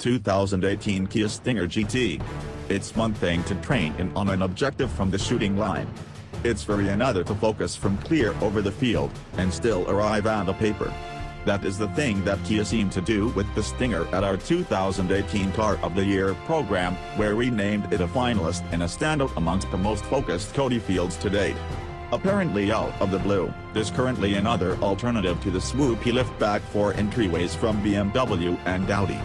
2018 Kia Stinger GT. It's one thing to train in on an objective from the shooting line. It's very another to focus from clear over the field, and still arrive at a paper. That is the thing that Kia seemed to do with the Stinger at our 2018 Car of the Year program, where we named it a finalist and a standout amongst the most focused COTY Fields to date. Apparently out of the blue, there's currently another alternative to the swoopy liftback for entryways from BMW and Audi.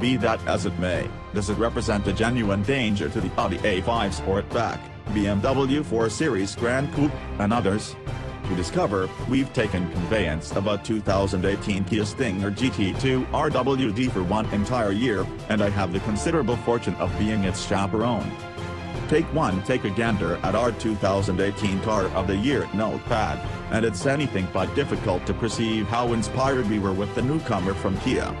Be that as it may, does it represent a genuine danger to the Audi A5 Sportback, BMW 4 Series Gran Coupe, and others? To discover, we've taken conveyance of a 2018 Kia Stinger GT2 RWD for one entire year, and I have the considerable fortune of being its chaperone. Take one take a gander at our 2018 Car of the Year notepad, and it's anything but difficult to perceive how inspired we were with the newcomer from Kia.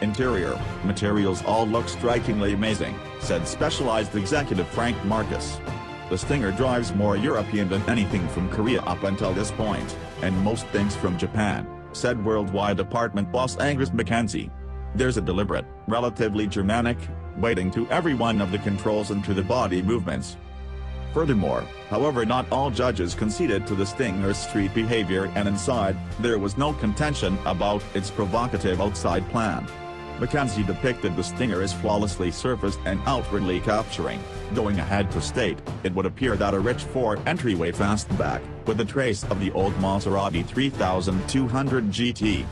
Interior, materials all look strikingly amazing, said specialized executive Frank Markus. The Stinger drives more European than anything from Korea up until this point, and most things from Japan, said worldwide department boss Angus MacKenzie. There's a deliberate, relatively Germanic, weighting to every one of the controls and to the body movements. Furthermore, however not all judges conceded to the Stinger's street behavior and inside, there was no contention about its provocative outside plan. MacKenzie depicted the Stinger as flawlessly surfaced and outwardly capturing, going ahead to state, it would appear that a rich 4 entryway fastback, with a trace of the old Maserati 3200 GT.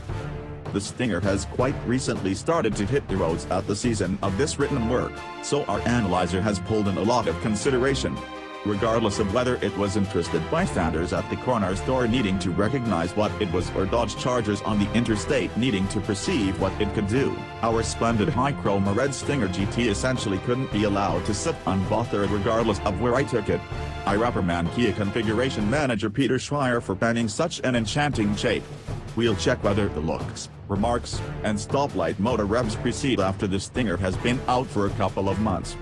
The Stinger has quite recently started to hit the roads at the season of this written work, so our analyzer has pulled in a lot of consideration regardless of whether it was interested bystanders at the corner store needing to recognize what it was or Dodge Chargers on the interstate needing to perceive what it could do. Our splendid high-chrome red Stinger GT essentially couldn't be allowed to sit unbothered regardless of where I took it. I reprimand Kia configuration manager Peter Schreier for penning such an enchanting shape. We'll check whether the looks, remarks, and stoplight motor revs precede after the Stinger has been out for a couple of months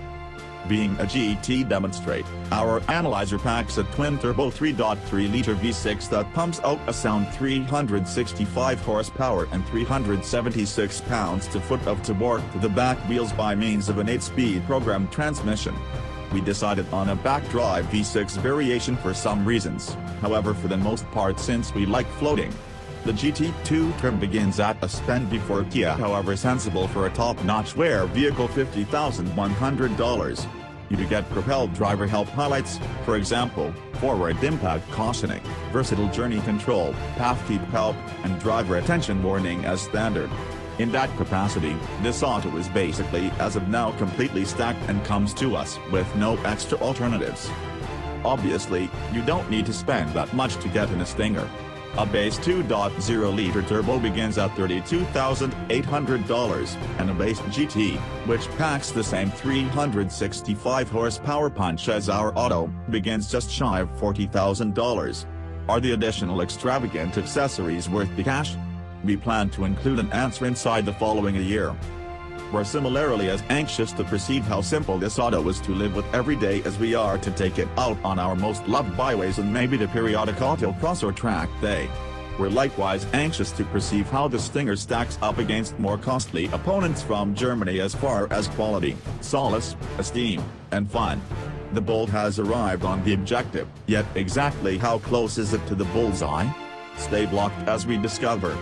being a GT demonstrate, our analyzer packs a twin-turbo 3.3-liter V6 that pumps out a sound 365 horsepower and 376 pounds to foot of torque to the back wheels by means of an 8-speed programmed transmission. We decided on a back-drive V6 variation for some reasons, however for the most part since we like floating. The GT2 trim begins at a spend before Kia however sensible for a top-notch wear vehicle $50,100. You to get propelled driver help highlights, for example, forward impact cautioning, versatile journey control, path keep help, and driver attention warning as standard. In that capacity, this auto is basically as of now completely stacked and comes to us with no extra alternatives. Obviously, you don't need to spend that much to get in a Stinger. A base 2.0-liter turbo begins at $32,800, and a base GT, which packs the same 365 horsepower punch as our auto, begins just shy of $40,000. Are the additional extravagant accessories worth the cash? We plan to include an answer inside the following year. We're similarly as anxious to perceive how simple this auto is to live with every day as we are to take it out on our most loved byways and maybe the periodic auto cross or track day. We're likewise anxious to perceive how the Stinger stacks up against more costly opponents from Germany as far as quality, solace, esteem, and fun. The Bolt has arrived on the objective, yet exactly how close is it to the bullseye? Stay blocked as we discover.